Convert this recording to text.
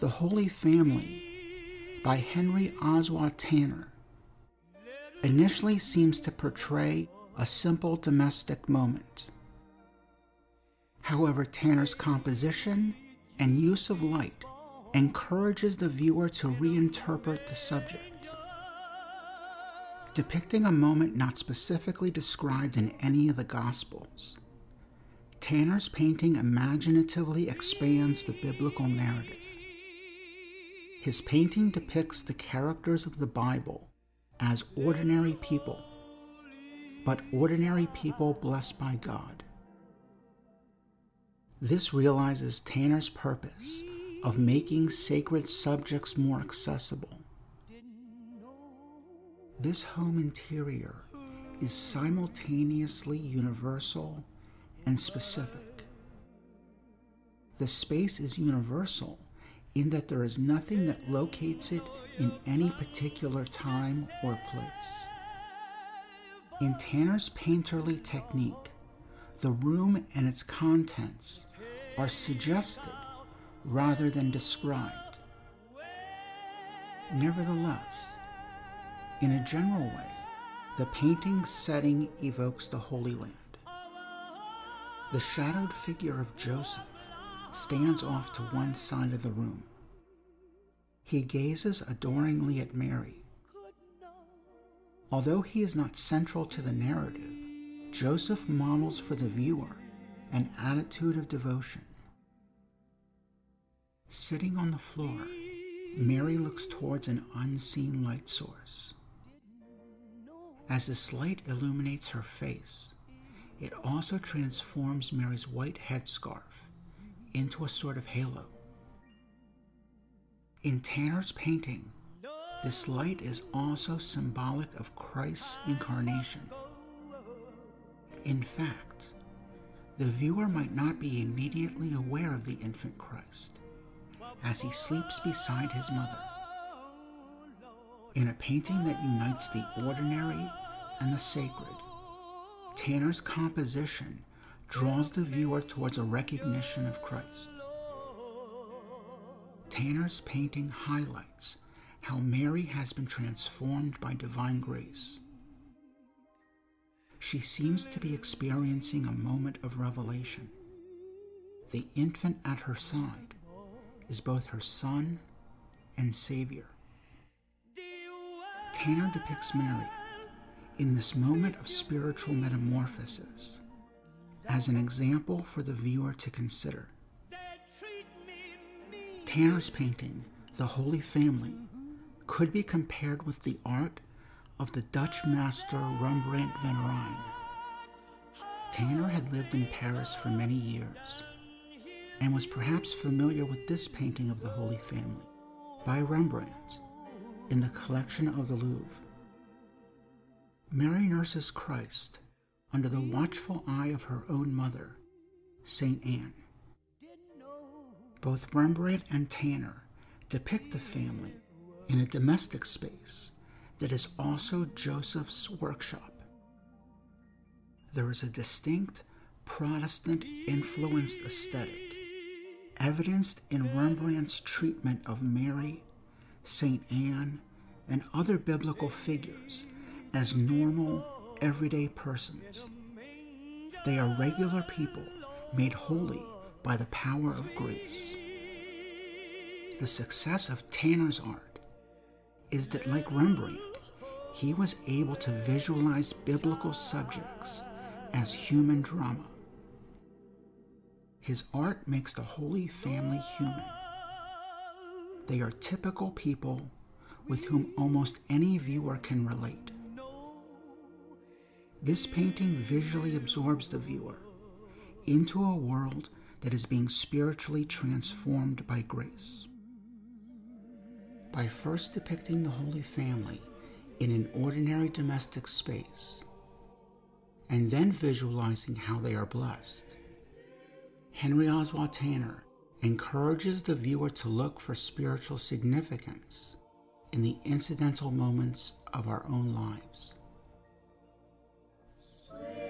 The Holy Family by Henry Ossawa Tanner initially seems to portray a simple domestic moment. However, Tanner's composition and use of light encourages the viewer to reinterpret the subject. Depicting a moment not specifically described in any of the Gospels, Tanner's painting imaginatively expands the biblical narrative. His painting depicts the characters of the Bible as ordinary people, but ordinary people blessed by God. This realizes Tanner's purpose of making sacred subjects more accessible. This home interior is simultaneously universal and specific. The space is universal in that there is nothing that locates it in any particular time or place. In Tanner's painterly technique, the room and its contents are suggested rather than described. Nevertheless, in a general way, the painting's setting evokes the Holy Land. The shadowed figure of Joseph stands off to one side of the room. He gazes adoringly at Mary. Although he is not central to the narrative, Joseph models for the viewer an attitude of devotion. Sitting on the floor, Mary looks towards an unseen light source. As this light illuminates her face, it also transforms Mary's white headscarf into a sort of halo. In Tanner's painting, this light is also symbolic of Christ's incarnation. In fact, the viewer might not be immediately aware of the infant Christ as he sleeps beside his mother. In a painting that unites the ordinary and the sacred, Tanner's composition draws the viewer towards a recognition of Christ. Tanner's painting highlights how Mary has been transformed by divine grace. She seems to be experiencing a moment of revelation. The infant at her side is both her son and Savior. Tanner depicts Mary in this moment of spiritual metamorphosis as an example for the viewer to consider. Tanner's painting, The Holy Family, could be compared with the art of the Dutch master Rembrandt van Rijn. Tanner had lived in Paris for many years and was perhaps familiar with this painting of the Holy Family by Rembrandt in the collection of the Louvre. Mary nurses Christ under the watchful eye of her own mother, St. Anne. Both Rembrandt and Tanner depict the family in a domestic space that is also Joseph's workshop. There is a distinct Protestant influenced aesthetic, evidenced in Rembrandt's treatment of Mary, St. Anne, and other biblical figures as normal, everyday persons. They are regular people made holy by the power of grace. The success of Tanner's art is that, like Rembrandt, he was able to visualize biblical subjects as human drama. His art makes the Holy Family human. They are typical people with whom almost any viewer can relate. This painting visually absorbs the viewer into a world that is being spiritually transformed by grace. By first depicting the Holy Family in an ordinary domestic space, and then visualizing how they are blessed, Henry Ossawa Tanner encourages the viewer to look for spiritual significance in the incidental moments of our own lives. Amen.